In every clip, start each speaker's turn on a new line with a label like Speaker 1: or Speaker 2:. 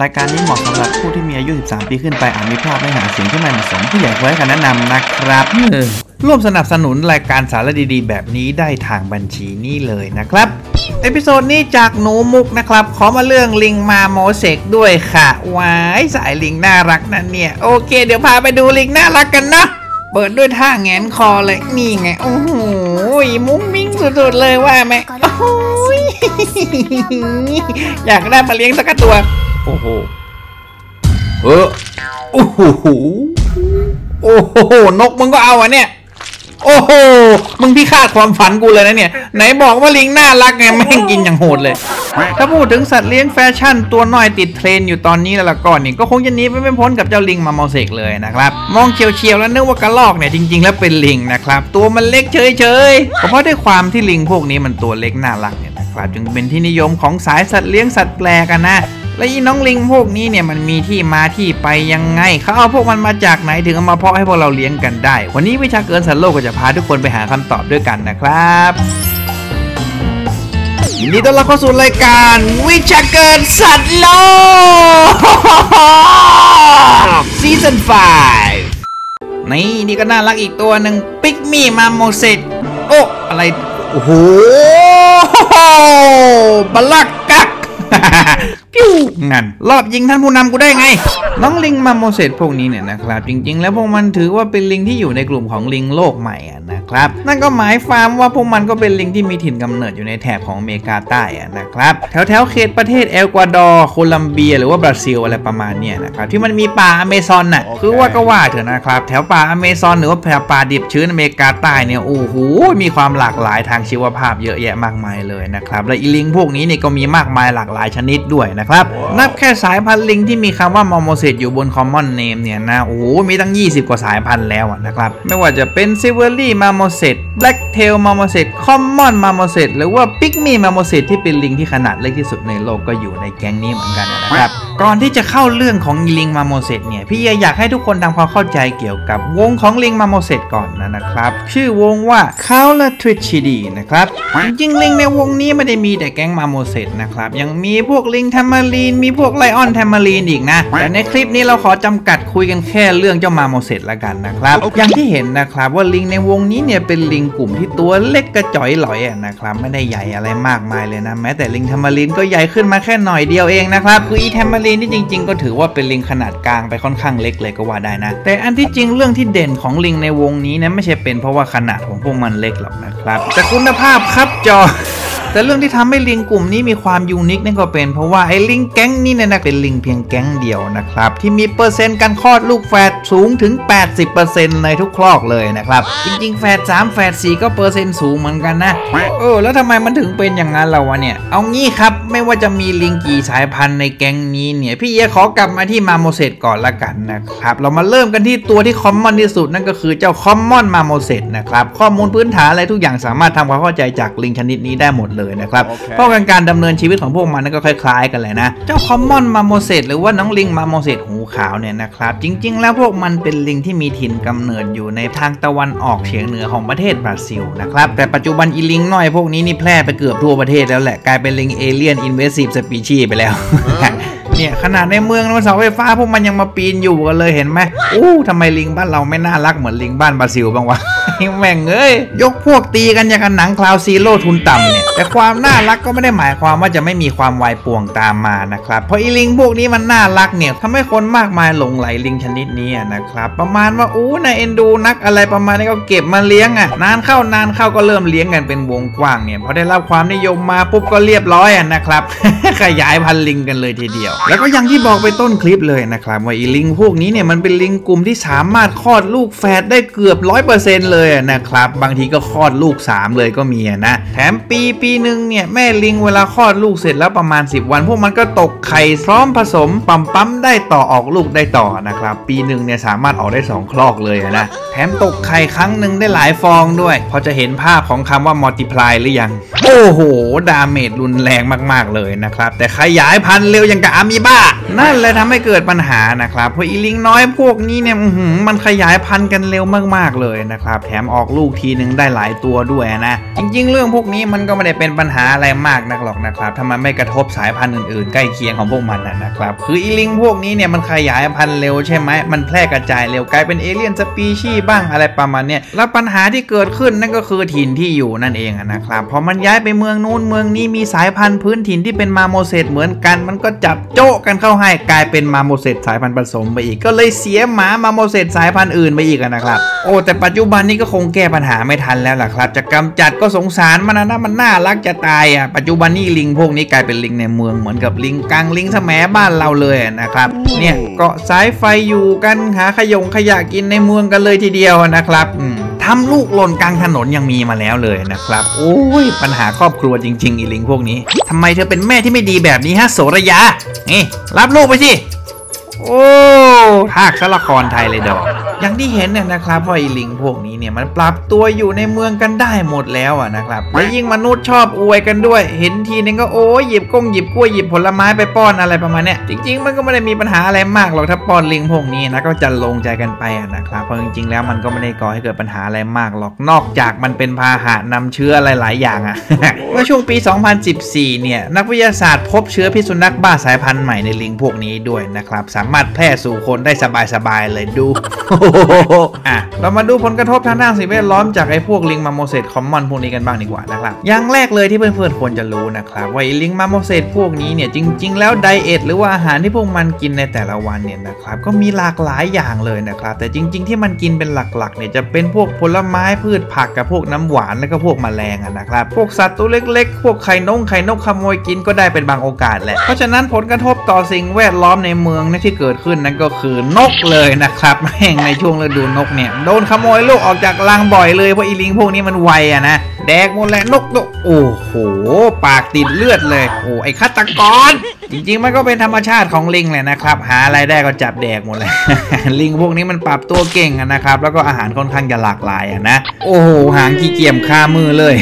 Speaker 1: รายการนี้เหมาะสำหรับผู้ที่มีอายุ 13 ปีขึ้นไปอาจมีภาพเนื้อหาเสียงที่ไม่เหมาะสมผู้ใหญ่ควรให้คำแนะนำนะครับเออร่วมสนับสนุนรายการสารดีๆ แบบนี้ได้ทางบัญชีนี้เลยนะครับ episode นี้จากหนูมุกนะครับ ขอมาเรื่องลิง marmoset ด้วยค่ะวายสายลิงน่ารักนั่นเนี่ย โอเค เดี๋ยวพาไปดูลิงน่ารักกันนะ เปิดด้วยท่าแหงนคอเลยนี่ไง โอ้โหมุ้งมิ้งสุดๆเลยว่าไหมโอ้โหอยากได้มาเลี้ยงสักตัว โอ้โหเออโอ้โหโอ้โหนกมึงก็เอาอะเนี่ย โอ้โหมึงพิฆาตความฝันกูเลยนะเนี่ย ไหนบอกว่าลิงน่ารักไงแม่งกินอย่างโหดเลย ถ้าพูดถึงสัตว์เลี้ยงแฟชั่นตัวน้อยติดเทรนด์อยู่ตอนนี้แล้วล่ะก่อนนี่ก็คงจะหนีไปไม่พ้นกับเจ้าลิง marmoset เลยนะครับ มองเฉียวๆแล้วนึกว่ากระรอกเนี่ยจริง ๆ แล้วเป็นลิงนะครับ ตัวมันเล็กเฉยๆก็เพราะด้วยความที่ลิงพวกนี้มันตัวเล็กน่ารักเนี่ยนะครับจึงเป็นที่นิยมของสายสัตว์เลี้ยงสัตว์แปลกกันนะ และอีน้องลิงพวกนี้เนี่ยมันมีที่มาที่ไปยังไงเขาเอาพวกมันมาจากไหนถึงเอามาเพาะให้พวกเราเลี้ยงกันได้ วันนี้วิชาเกินสัตว์โลกก็จะพาทุกคนไปหาคำตอบด้วยกันนะครับยินดีต้อนรับเข้าสู่รายการวิชาเกินสัตว์โลกซีซั่น5นี่นี่ก็น่ารักอีกตัวหนึ่งปิกมี่มาโมเสสโอ้อะไรโอ้โหบลักกัก ปิ้วงั้นรอบยิงท่านผู้นำกูได้ไง น้องลิงมาโมเสสพวกนี้เนี่ยนะครับ จริง ๆ แล้วพวกมันถือว่าเป็นลิงที่อยู่ในกลุ่มของลิงโลกใหม่อะนะครับ นั่นก็หมายความว่าพวกมันก็เป็นลิงที่มีถิ่นกำเนิดอยู่ในแถบของอเมริกาใต้อะนะครับแถวแถวๆเขตประเทศเอลกวาดอร์โคลัมเบีย หรือว่าบราซิลอะไรประมาณเนี้ยนะครับที่มันมีป่าอเมซอนน่ะคือว่าก็ว่าเถอะนะครับ แถวป่าอเมซอนหรือว่าแถวป่าดิบชื้นอเมริกาใต้เนี่ยโอ้โหมีความหลากหลายทางชีวภาพเยอะแยะมากมายเลยนะครับและอีลิงพวกนี้เนี่ยก็มีมากมายหลากหลายชนิดด้วยนะครับ นับแค่สายพันธุ์ลิงที่มีคำว่า marmoset อยู่บน common name เนี่ยนะ โอ้โห มีตั้ง 20 กว่าสายพันธุ์แล้วนะครับ ไม่ว่าจะเป็น silvery marmoset black tail marmoset common marmoset หรือว่า pygmy marmoset ที่เป็นลิงที่ขนาดเล็กที่สุดในโลกก็อยู่ในแก๊งนี้เหมือนกันนะครับก่อนที่จะเข้าเรื่องของลิง marmoset เนี่ยพี่อยากให้ทุกคนทำความเข้าใจเกี่ยวกับวงของลิง marmoset ก่อนนะนะครับ ชื่อวงว่า Callitrichidae นะครับจริงๆลิงในวงนี้ไม่ได้มีแต่แก๊ง marmoset นะครับยังมีพวกลิง tamarin มีพวก lion tamarin อีกนะ แต่ในคลิปนี้เราขอจำกัดคุยกันแค่เรื่องเจ้า marmoset ละกันนะครับ อย่างที่เห็นนะครับว่าลิงในวงนี้เนี่ยเป็นลิงกลุ่มที่ตัวเล็กกระจ่อยหลอยอะนะครับไม่ได้ใหญ่อะไรมากมายเลยนะ แม้แต่ลิง tamarin ก็ใหญ่ขึ้นมาแค่หน่อยเดียวเองนะครับคืออี tamarin นี่จริง ๆ ก็ถือว่าเป็นลิงขนาดกลางไปค่อนข้างเล็กเลยก็ว่าได้นะ แต่อันที่จริงเรื่องที่เด่นของลิงในวงนี้นะไม่ใช่เป็นเพราะว่าขนาดของพวกมันเล็กหรอกนะครับ แต่คุณภาพครับจอ แต่เรื่องที่ทำให้ลิงกลุ่มนี้มีความยูนิคนั่นก็เป็นเพราะว่าไอ้ลิงแก๊งนี้เนี่ยนะเป็นลิงเพียงแก๊งเดียวนะครับที่มีเปอร์เซ็นต์การคลอดลูกแฝดสูงถึง 80%ในทุกคลอกเลยนะครับจริงๆแฝด3แฝด4ก็เปอร์เซ็นต์สูงเหมือนกันนะเออแล้วทำไมมันถึงเป็นอย่างนั้นเราวะเนี่ยเอางี้ครับไม่ว่าจะมีลิงกี่สายพันธุ์ในแก๊งนี้เนี่ยพี่เอขอกลับมาที่มาโมเสสก่อนละกันนะครับเรามาเริ่มกันที่ตัวที่คอมมอนที่สุดนั่นก็คือเจ้าคอมมอนมาโมเสสนะครับข้อมูลพื้นฐานอะไรทุกอย่างสามารถทำความเข้าใจจากลิงชนิดนี้ได้หมดเลยนะครับเพราะการการดำเนินชีวิตของพวกมันนั่นก็คล้ายๆ กันเลยนะ เจ้า common marmoset หรือว่าน้องลิง marmoset หูขาวเนี่ยนะครับจริง ๆ แล้วพวกมันเป็นลิงที่มีถิ่นกำเนิดอยู่ในทางตะวันออกเฉียงเหนือของประเทศบราซิลนะครับแต่ปัจจุบันอีลิงน้อยพวกนี้นี่แพร่ไปเกือบทั่วประเทศแล้วแหละกลายเป็นลิง alien invasive species ไปแล้ว เนี่ยขนาดในเมืองเสาไฟฟ้าพวกมันยังมาปีนอยู่กันเลยเห็นไหมอู้ทำไมลิงบ้านเราไม่น่ารักเหมือนลิงบ้านบราซิลบ้างวะแม่งเอ้ยยกพวกตีกันอย่างกับหนัง Crows Zero ทุนต่ำเนี่ยแต่ความน่ารักก็ไม่ได้หมายความว่าจะไม่มีความวายป่วงตามมานะครับเพราะอีลิงพวกนี้มันน่ารักเนี่ยทำให้คนมากมายหลงใหลลิงชนิดนี้นะครับประมาณว่าอู้นายเอ็นดูนักอะไรประมาณนี้ก็เก็บมาเลี้ยงอะนานเข้านานเข้าก็เริ่มเลี้ยงกันเป็นวงกว้างเนี่ยพอได้รับความนิยมมาปุ๊บก็เรียบร้อยอะนะครับ ขยายพันธุ์ลิงกันเลยทีเดียว แล้วก็อย่างที่บอกไปต้นคลิปเลยนะครับว่าอีลิงพวกนี้เนี่ยมันเป็นลิงกลุ่มที่สามารถคลอดลูกแฝดได้เกือบร้อยเปอร์เซ็นต์เลยนะครับ บางทีก็คลอดลูก 3 เลยก็มีนะ แถมปีปีหนึ่งเนี่ยแม่ลิงเวลาคลอดลูกเสร็จแล้วประมาณ 10 วัน พวกมันก็ตกไข่พร้อมผสมปั๊มปั๊มได้ต่อออกลูกได้ต่อนะครับ ปีหนึ่งเนี่ยสามารถออกได้ 2 คอกเลยนะแถมตกไข่ครั้งหนึ่งได้หลายฟองด้วย พอจะเห็นภาพของคำว่า multiply หรือยัง โอ้โห damage รุนแรงมาก ๆ เลยนะนะครับ แต่ขยายพันธุ์เร็วอย่างกับอะมีบ้า นั่นเลยทำให้เกิดปัญหานะครับเพราะอีลิงน้อยพวกนี้เนี่ยมันขยายพันธุ์กันเร็วมากๆเลยนะครับ แถมออกลูกทีนึงได้หลายตัวด้วยนะ จริง ๆ เรื่องพวกนี้มันก็ไม่ได้เป็นปัญหาอะไรมากนักหรอกนะครับถ้ามันไม่กระทบสายพันธุ์อื่นๆ ใกล้เคียงของพวกมันนะนะครับ คืออีลิงพวกนี้เนี่ยมันขยายพันธุ์เร็วใช่ไหมมันแพร่กระจายเร็วกลายเป็นเอเลี่ยนสปีชีส์บ้างอะไรประมาณเนี้ยแล้วปัญหาที่เกิดขึ้นนั่นก็คือถิ่นที่อยู่นั่นเองนะครับพอมันย้ายไปเมืองนู้นเมืองนี้มีสายพันธุ์พื้นถิ่นที่เป็นมาาโมเสสเหมือนกัน มันก็จับโจ๊ะกันเข้าให้กลายเป็นมาโมเสสสายพันธุ์ผสมไปอีก ก็เลยเสียหมามาโมเสสสายพันธุ์อื่นไปอีกนะครับ โอ้แต่ปัจจุบันนี้ก็คงแก้ปัญหาไม่ทันแล้วล่ะครับ จะกำจัดก็สงสารมันนะมันน่ารักจะตายอะปัจจุบันนี้ลิงพวกนี้กลายเป็นลิงในเมืองเหมือนกับลิงกังลิงแสมบ้านเราเลยนะครับ เนี่ยเกาะสายไฟอยู่กันหาขยงขยะกินในเมืองกันเลยทีเดียวนะครับอืม ทำลูกหล่นกลางถนนยังมีมาแล้วเลยนะครับ โอ้ย ปัญหาครอบครัวจริง ๆ อีลิงพวกนี้ทำไมเธอเป็นแม่ที่ไม่ดีแบบนี้ฮะโสระยะนี่รับลูกไปสิ โอ้ภาคละครไทยเลยดอก อย่างที่เห็นเนี่ยนะครับว่าไอ้ลิงพวกนี้เนี่ยมันปรับตัวอยู่ในเมืองกันได้หมดแล้วอะนะครับและยิ่งมนุษย์ชอบอวยกันด้วย เห็นทีนึงก็โอ้ยหยิบก้งหยิบกล้วยหยิบผลไม้ไปป้อนอะไรประมาณเนี้ยจริง ๆ มันก็ไม่ได้มีปัญหาอะไรมากหรอกถ้าป้อนลิงพวกนี้นะก็จะลงใจกันไปอะนะครับเพราะจริงๆแล้วมันก็ไม่ได้ก่อให้เกิดปัญหาอะไรมากหรอกนอกจากมันเป็นพาหะนำเชื้ออะไรหลายอย่างอะเมื่อช่วงปี 2014 เนี่ยนักวิทยาศาสตร์พบเชื้อพิษสุนัขบ้าสายพันธุ์ใหม่ในลิงพวกนี้ด้วยนะครับสามารถแพร่สู่คนได้สบายๆเลยดูอะเรามาดูผลกระทบทางด้านสิ่งแวดล้อมจากไอ้พวกลิงมาโมเสสคอมมอนพวกนี้กันบ้างดีกว่านะครับอย่างแรกเลยที่เพื่อนๆควรจะรู้นะครับว่าลิงมาโมเสสพวกนี้เนี่ยจริง ๆ แล้วไดเอทหรือว่าอาหารที่พวกมันกินในแต่ละวันเนี่ยนะครับก็มีหลากหลายอย่างเลยนะครับแต่จริง ๆ ที่มันกินเป็นหลักๆเนี่ยจะเป็นพวกผลไม้พืชผักกับพวกน้ำหวานแล้วก็พวกแมลงอะนะครับพวกสัตว์ตัวเล็กๆ พวกไข่นงไข่นกขโมยกินก็ได้เป็นบางโอกาสแหละเพราะฉะนั้นผลกระทบต่อสิ่งแวดล้อมในเมืองที่เกิดขึ้นนั่นก็คือนกเลยนะครับแม่งในช่วงฤดูนกเนี่ยโดนขโมยลูกออกจากรังบ่อยเลยเพราะอีลิงพวกนี้มันไวอะนะแดกหมดแหละนกตัวโอ้โห ปากติดเลือดเลย โอ้ไอฆาตกร จริงๆ มันก็เป็นธรรมชาติของลิงแหละนะครับ หาอะไรได้ก็จับแดกหมดเลย ลิงพวกนี้มันปรับตัวเก่งนะครับ แล้วก็อาหารค่อนข้างจะหลากหลายนะ โอ้โห หางขี้เกียมคามือเลย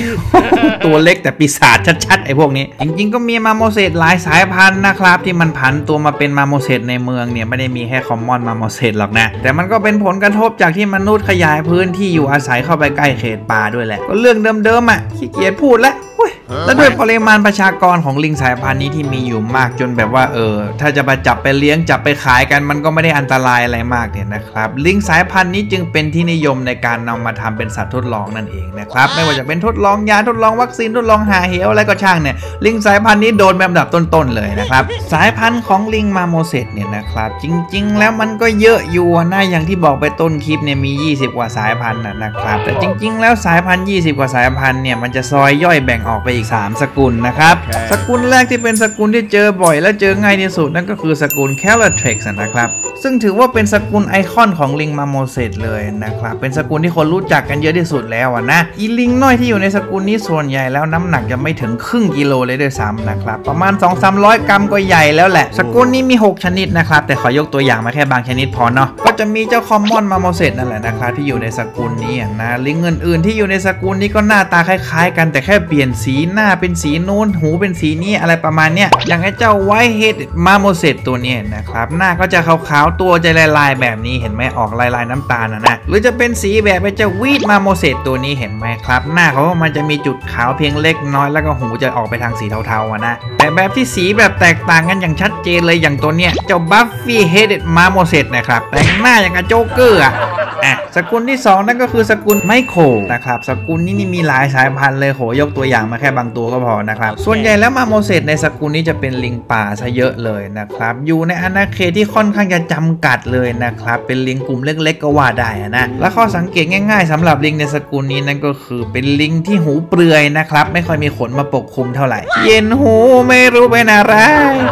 Speaker 1: ตัวเล็กแต่ปีศาจชัดๆไอ้พวกนี้ จริงๆ ก็มีมาโมเสสหลายสายพันธุ์นะครับ ที่มันผันตัวมาเป็นมาโมเสสในเมืองเนี่ยไม่ได้มีแค่คอมมอนมาโมเสสหรอกนะ แต่มันก็เป็นผลกระทบจากที่มนุษย์ขยายพื้นที่อยู่อาศัยเข้าไปใกล้เขตป่าด้วยแหละก็เรื่องเดิมิมอะ่ะขี้เกียจพูดแล้ว และด้วยปริมาณประชากรของลิงสายพันธุ์นี้ที่มีอยู่มากจนแบบว่าเออ ถ้าจะไปจับไปเลี้ยงจับไปขายกันมันก็ไม่ได้อันตรายอะไรมากเนี่ยนะครับ ลิงสายพันธุ์นี้จึงเป็นที่นิยมในการนำมาทำเป็นสัตว์ทดลองนั่นเองนะครับ ไม่ว่าจะเป็นทดลองยาทดลองวัคซีนทดลองหาเหวอะไรก็ช่างเนี่ย ลิงสายพันธุ์นี้โดนแบบดับต้นๆเลยนะครับ สายพันธุ์ของลิงมาโมเสสเนี่ยนะครับ จริง ๆ แล้วมันก็เยอะอยู่นะอย่างที่บอกไปต้นคลิปเนี่ยมี 20 กว่าสายพันธุ์นะนะครับ แต่จริง ๆ แล้วสายพันธุ์ 20 กว่าสายพันธุ์เนี่ยมันจะซอยย่อยแบ่งออกไปอีก 3 สกุลนะครับ สกุลแรกที่เป็นสกุลที่เจอบ่อยและเจอง่ายที่สุดนั่นก็คือสกุล c a l a t r e x นะครับ ซึ่งถือว่าเป็นสกุลไอคอนของลิง marmoset เลยนะครับ เป็นสกุลที่คนรู้จักกันเยอะที่สุดแล้วอะนะอีลิงน้อยที่อยู่ในสกุลนี้ส่วนใหญ่แล้วน้ำหนักจะไม่ถึงครึ่งกิโลเลยด้วยซ้ำนะครับ ประมาณ 2-300 กรัมก็ใหญ่แล้วแหละ สกุลนี้มี 6 ชนิดนะครับ แต่ขอยกตัวอย่างมาแค่บางชนิดพอเนาะก็จะมีเจ้า common marmoset นั่นแหละนะครับที่อยู่ในสกุลนี้นะลิงอื่นๆที่อยู่ในสกุลนี้ก็หน้าตาคล้าย ๆ กันแต่แค่เปลี่ยนสีหน้าเป็นสีนู้นหูเป็นสีนี้อะไรประมาณเนี้ยอย่างไอ้เจ้า white head marmoset ตัวนี้นะครับหน้าก็จะขาวตัวจะลายๆแบบนี้เห็นไหมออกลายๆน้ำตาลนะนะหรือจะเป็นสีแบบไอ้เจ้า Wied marmoset ตัวนี้เห็นไหมครับ หน้าเขามันจะมีจุดขาวเพียงเล็กน้อยแล้วก็หูจะออกไปทางสีเทาๆอะนะแต่แบบที่สีแบบแตกต่างกันอย่างชัดเจนเลยอย่างตัวเนี้ยเจ้า buffy head marmoset นะครับแต่งหน้าอย่างกับโจ๊กเกอร์อะอะสกุลที่ 2 นั่นก็คือสกุล Mico นะครับสกุลนี้นี่มีหลายสายพันธุ์เลยโหยกตัวอย่างมาแค่บางตัวก็พอนะครับส่วนใหญ่แล้ว marmoset ในสกุลนี้จะเป็นลิงป่าซะเยอะเลยนะครับอยู่ในอาณาเขตที่ค่อนข้างจะจำกัดเลยนะครับ เป็นลิงกลุ่มเล็กๆก็ว่าได้อะนะ และข้อสังเกตง่าย ๆสำหรับลิงในสกุลนี้นั่นก็คือเป็นลิงที่หูเปลือยนะครับ ไม่ค่อยมีขนมาปกคลุมเท่าไหร่ เย็นหูไม่รู้เป็นอะไร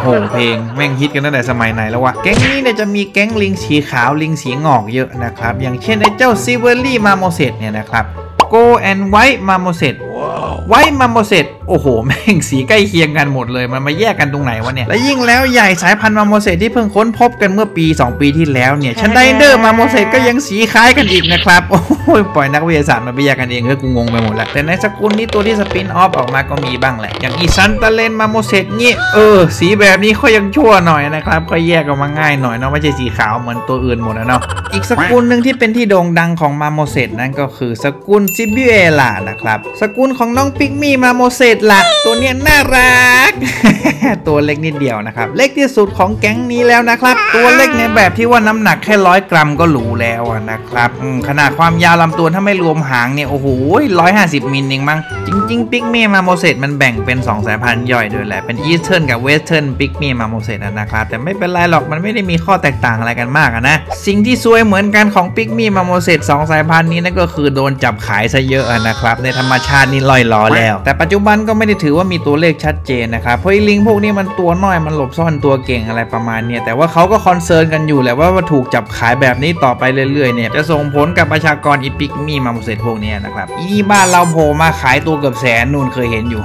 Speaker 1: โหเพลงแม่งฮิตกันตั้งแต่สมัยไหนแล้ววะแก๊งนี้เนี่ยจะมีแก๊งลิงสีขาวลิงสีหงอกเยอะนะครับ อย่างเช่นไอ้เจ้า silvery marmoset เนี่ยนะครับ Gold and White marmoset white marmoset โอ้โห แม่งสีใกล้เคียงกันหมดเลย มันมาแยกกันตรงไหนวะเนี่ย และยิ่งแล้วใหญ่สายพันธุ์ marmoset ที่เพิ่งค้นพบกันเมื่อปี 2 ปีที่แล้วเนี่ย Schneider marmoset ก็ยังสีคล้ายกันอีกนะครับ โอ้ยปล่อยนักวิทยาศาสตร์มาไปแยกกันเองเฮ้ยกูงงไปหมดแล้ว แต่ในสกุลนี้ตัวที่ spin-off ออกมาก็มีบ้างแหละ อย่างอี Santarem marmoset นี่เออ สีแบบนี้ค่อยยังชั่วหน่อยนะครับก็แยกออกมาง่ายหน่อยเนาะไม่ใช่สีขาวเหมือนตัวอื่นหมดนะเนาะ อีกสกุลหนึ่งที่เป็นที่โด่งดังของ marmoset นั่นก็คือสกุล Cebuella นะครับ สกุลของน้อง pygmy marmoset ละตัวเนี้ยน่ารัก ตัวเล็กนิดเดียวนะครับ เล็กที่สุดของแก๊งนี้แล้วนะครับ ตัวเล็กในแบบที่ว่าน้ำหนักแค่ร้อยกรัมก็หรูแล้วนะครับขนาดความยาวลำตัวถ้าไม่รวมหางเนี่ยโอ้โหร้อยห้าสิบมิลเองมั้งจริง ๆ pygmy marmoset มันแบ่งเป็น 2 สายพันธุ์ย่อยด้วยแหละเป็น eastern กับ western pygmy marmoset นะครับแต่ไม่เป็นไรหรอกมันไม่ได้มีข้อแตกต่างอะไรกันมากนะสิ่งที่ซวยเหมือนกันของ pygmy marmoset สองสายพันธุ์นี้นั่นก็คือโดนจับขายซะเยอะอะนะครับในธรรมชาตินี่ร่อยหรอแล้ว แต่ปัจจุบันก็ไม่ได้ถือว่ามีตัวเลขชัดเจนนะครับเพราะไอ้ลิงพวกนี้มันตัวน้อยมันหลบซ่อนตัวเก่งอะไรประมาณเนี้ยแต่ว่าเขาก็ concern กันอยู่แหละว่าว่าถูกจับขายแบบนี้ต่อไปเรื่อยๆเนี่ยจะส่งผลกับประชากรอี pygmy marmoset พวกนี้นะครับอีนี่บ้านเราโผล่มาขายตัวเกือบแสนนู่นเคยเห็นอยู่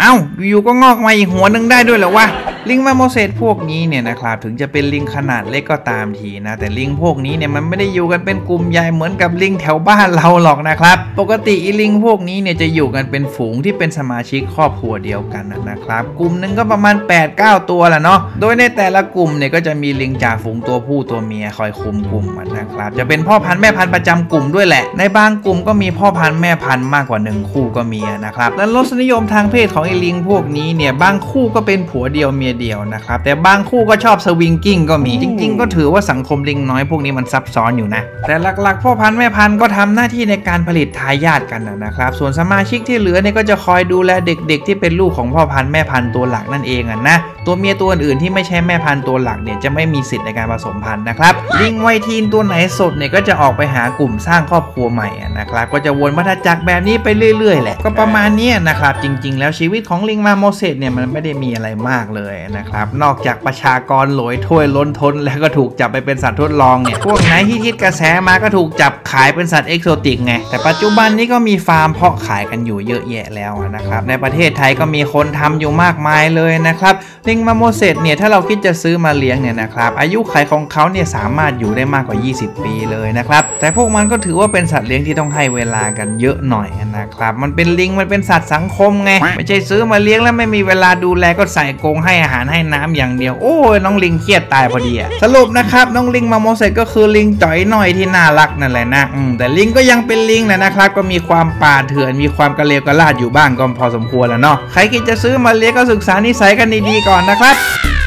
Speaker 1: เอ้าอยู่ก็งอกมาอีกหัวหนึงได้ด้วยเหรอวะลิงมาโมเสสพวกนี้เนี่ยนะครับถึงจะเป็นลิงขนาดเล็กก็ตามทีนะ แต่ลิงพวกนี้เนี่ยมันไม่ได้อยู่กันเป็นกลุ่มใหญ่เหมือนกับลิงแถวบ้านเราหรอกนะครับ ปกติอีลิงพวกนี้เนี่ยจะอยู่กันเป็นฝูงที่เป็นสมาชิกครอบครัวเดียวกันนะครับ กลุ่มหนึ่งก็ประมาณ 8-9 ตัวแหละเนาะโดยในแต่ละกลุ่มเนี่ยก็จะมีลิงจ่าฝูงตัวผู้ตัวเมียคอยคุมกลุ่มนะครับจะเป็นพ่อพันธุ์แม่พันธุ์ประจำกลุ่มด้วยแหละ ในบางกลุ่มก็มีพ่อพันธุ์แม่พันธุ์มากกว่าหนึ่งคู่ก็มีนะครับและรสนิยมทางเพศของไอลิงพวกนี้เนี่ยบางคู่ก็เป็นผัวเดียวเมียเดียวนะครับ แต่บางคู่ก็ชอบสวิงกิ้งก็มี จริง ๆ ก็ถือว่าสังคมลิงน้อยพวกนี้มันซับซ้อนอยู่นะ แต่หลักๆ พ่อพันธุ์แม่พันธุ์ก็ทำหน้าที่ในการผลิตทายาทกันนะนะครับ ส่วนสมาชิกที่เหลือเนี่ยก็จะคอยดูแลเด็ก ๆ ที่เป็นลูกของพ่อพันธุ์แม่พันธุ์ตัวหลักนั่นเองอะนะตัวเมียตัวอื่นๆที่ไม่ใช่แม่พันธุ์ตัวหลักเนี่ยจะไม่มีสิทธิ์ในการผสมพันธุ์นะครับ ลิงไวทีนตัวไหนสดเนี่ยก็จะออกไปหากลุ่มสร้างครอบครัวใหม่นะครับ ก็จะวนวัฏจักรแบบนี้ไปเรื่อยๆแหละ ก็ประมาณนี้นะครับ จริง ๆ แล้วชีวิตของลิงมาโมเสสเนี่ยมันไม่ได้มีอะไรมากเลยนะครับ นอกจากประชากรหลอยถ้วยล้นทน แล้วก็ถูกจับไปเป็นสัตว์ทดลองเนี่ย พวกไหนที่ฮิตกระแสมาก็ถูกจับขายเป็นสัตว์เอกโซติกไง แต่ปัจจุบันนี้ก็มีฟาร์มเพาะขายกันอยู่เยอะแยะแล้วนะครับ ในประเทศไทยก็มีคนทำอยู่มากมายเลยนะครับลิงมาโมเสสเนี่ยถ้าเราคิดจะซื้อมาเลี้ยงเนี่ยนะครับอายุขัยของเขาเนี่ยสามารถอยู่ได้มากกว่า 20 ปีเลยนะครับแต่พวกมันก็ถือว่าเป็นสัตว์เลี้ยงที่ต้องให้เวลากันเยอะหน่อยนะครับมันเป็นลิงมันเป็นสัตว์สังคมไงไม่ใช่ซื้อมาเลี้ยงแล้วไม่มีเวลาดูแลก็ใส่กรงให้อาหารให้น้ำอย่างเดียวโอ้ยน้องลิงเครียดตายพอดีอะสรุปนะครับน้องลิงมาโมเสสก็คือลิงจ่อยหน่อยที่น่ารักนั่นแหละนะแต่ลิงก็ยังเป็นลิงแหละนะครับก็มีความป่าเถื่อนมีความกระเลวกระลาดอยู่บ้างก็พอสมควรแล้วเนาะใครคิดจะซื้อมาเลี้ยงก็ศึกษานิสัยกันดีๆก่อนนะครับ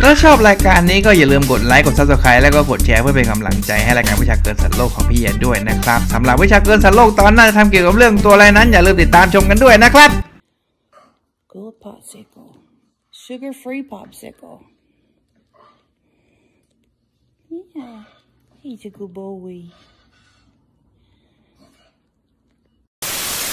Speaker 1: ถ้าชอบรายการนี้ก็อย่าลืมกดไลค์ กด subscribe แล้วก็กดแชร์เพื่อเป็นกำลังใจให้รายการวิชาเกินสัตว์โลกของพี่เอียดด้วยนะครับสำหรับวิชาเกินสัตว์โลกตอนหน้าจะทำเกี่ยวกับเรื่องตัวอะไรนั้น อย่าลืมติดตามชมกันด้วยนะครับ
Speaker 2: Good popsicle. Sugar free popsicle. Yeah, he's a good boy.